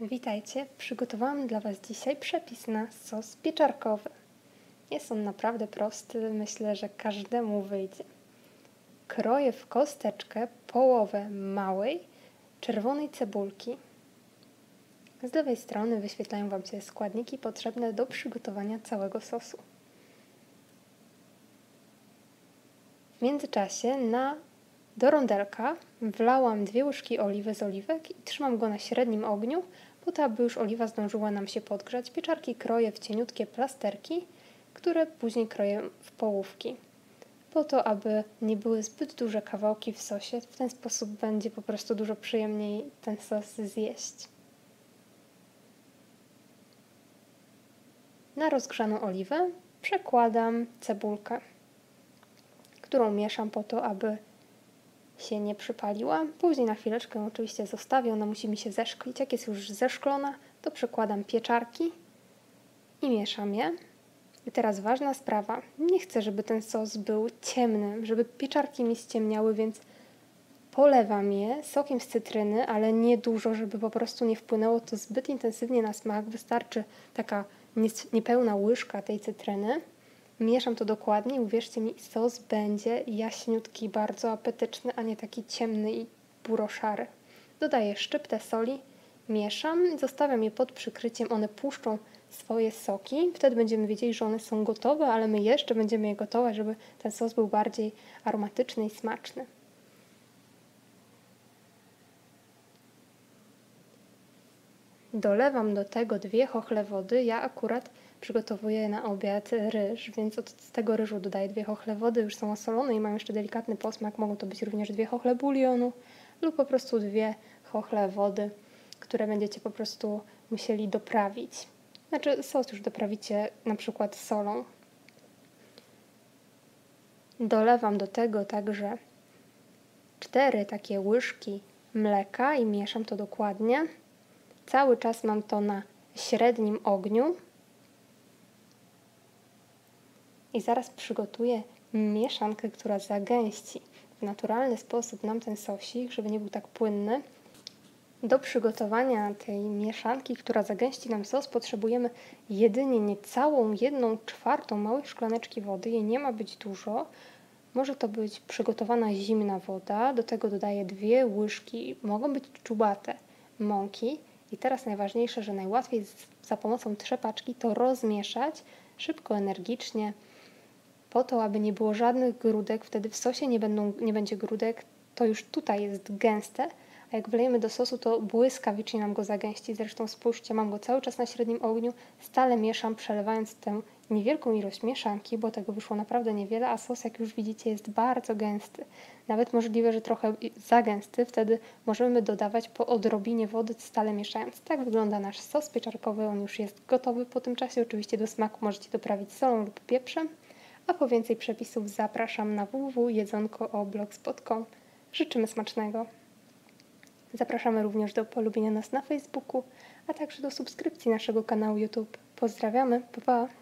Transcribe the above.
Witajcie, przygotowałam dla Was dzisiaj przepis na sos pieczarkowy. Jest on naprawdę prosty, myślę, że każdemu wyjdzie. Kroję w kosteczkę połowę małej, czerwonej cebulki. Z lewej strony wyświetlają Wam się składniki potrzebne do przygotowania całego sosu. W międzyczasie na do rondelka wlałam dwie łyżki oliwy z oliwek i trzymam go na średnim ogniu, po to, aby już oliwa zdążyła nam się podgrzać. Pieczarki kroję w cieniutkie plasterki, które później kroję w połówki. Po to, aby nie były zbyt duże kawałki w sosie, w ten sposób będzie po prostu dużo przyjemniej ten sos zjeść. Na rozgrzaną oliwę przekładam cebulkę, którą mieszam po to, aby się nie przypaliła. Później na chwileczkę oczywiście zostawię, ona musi mi się zeszklić. Jak jest już zeszklona, to przekładam pieczarki i mieszam je. I teraz ważna sprawa. Nie chcę, żeby ten sos był ciemny, żeby pieczarki mi ściemniały, więc polewam je sokiem z cytryny, ale nie dużo, żeby po prostu nie wpłynęło to zbyt intensywnie na smak. Wystarczy taka niepełna łyżka tej cytryny. Mieszam to dokładnie, uwierzcie mi, sos będzie jaśniutki, bardzo apetyczny, a nie taki ciemny i buroszary. Dodaję szczyptę soli, mieszam, zostawiam je pod przykryciem, one puszczą swoje soki. Wtedy będziemy wiedzieli, że one są gotowe, ale my jeszcze będziemy je gotować, żeby ten sos był bardziej aromatyczny i smaczny. Dolewam do tego dwie chochle wody. Ja akurat przygotowuję na obiad ryż, więc od tego ryżu dodaję dwie chochle wody, już są osolone i mają jeszcze delikatny posmak. Mogą to być również dwie chochle bulionu lub po prostu dwie chochle wody, które będziecie po prostu musieli doprawić. Znaczy sos już doprawicie na przykład solą. Dolewam do tego także cztery takie łyżki mleka i mieszam to dokładnie. Cały czas mam to na średnim ogniu. I zaraz przygotuję mieszankę, która zagęści w naturalny sposób nam ten sosik, żeby nie był tak płynny. Do przygotowania tej mieszanki, która zagęści nam sos, potrzebujemy jedynie niecałą jedną czwartą małej szklaneczki wody. Jej nie ma być dużo. Może to być przygotowana zimna woda. Do tego dodaję dwie łyżki, mogą być czubate, mąki. I teraz najważniejsze, że najłatwiej za pomocą trzepaczki to rozmieszać szybko, energicznie, po to, aby nie było żadnych grudek. Wtedy w sosie nie, będą, nie będzie grudek. To już tutaj jest gęste, a jak wlejemy do sosu, to błyskawicznie nam go zagęści. Zresztą spójrzcie, mam go cały czas na średnim ogniu, stale mieszam, przelewając tę niewielką ilość mieszanki, bo tego wyszło naprawdę niewiele, a sos, jak już widzicie, jest bardzo gęsty. Nawet możliwe, że trochę za gęsty, wtedy możemy dodawać po odrobinie wody, stale mieszając. Tak wygląda nasz sos pieczarkowy, on już jest gotowy po tym czasie. Oczywiście do smaku możecie doprawić solą lub pieprzem, a po więcej przepisów zapraszam na www.jedzonko.blogspot.com. Życzymy smacznego! Zapraszamy również do polubienia nas na Facebooku, a także do subskrypcji naszego kanału YouTube. Pozdrawiamy, pa! pa.